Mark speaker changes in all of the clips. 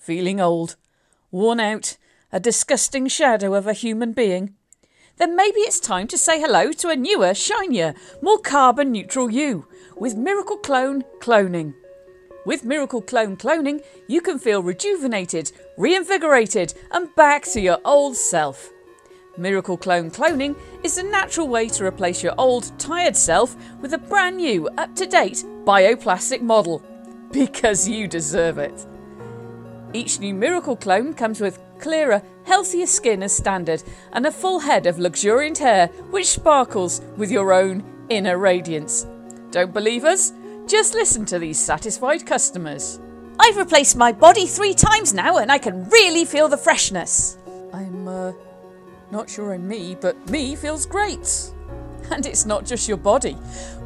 Speaker 1: Feeling old, worn out, a disgusting shadow of a human being? Then maybe it's time to say hello to a newer, shinier, more carbon neutral you with Miracle Clone Cloning. With Miracle Clone Cloning, you can feel rejuvenated, reinvigorated, and back to your old self. Miracle Clone Cloning is the natural way to replace your old, tired self with a brand new, up to date bioplastic model. Because you deserve it. Each new Miracle Clone comes with clearer, healthier skin as standard and a full head of luxuriant hair which sparkles with your own inner radiance. Don't believe us? Just listen to these satisfied customers.
Speaker 2: I've replaced my body three times now and I can really feel the freshness.
Speaker 1: I'm, uh, not sure I'm me, but me feels great. And it's not just your body.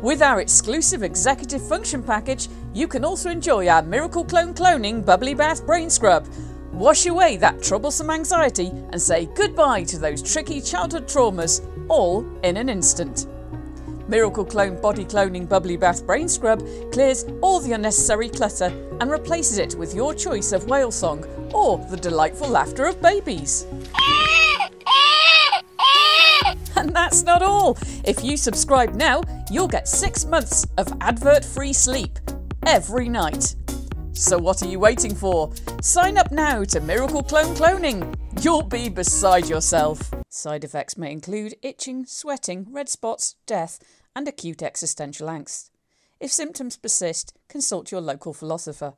Speaker 1: With our exclusive executive function package, you can also enjoy our Miracle Clone Cloning Bubbly Bath Brain Scrub. Wash away that troublesome anxiety and say goodbye to those tricky childhood traumas, all in an instant. Miracle Clone Body Cloning Bubbly Bath Brain Scrub clears all the unnecessary clutter and replaces it with your choice of whale song or the delightful laughter of babies. That's not all. If you subscribe now, you'll get six months of advert free sleep every night. So, what are you waiting for? Sign up now to Miracle Clone Cloning. You'll be beside yourself. Side effects may include itching, sweating, red spots, death, and acute existential angst. If symptoms persist, consult your local philosopher.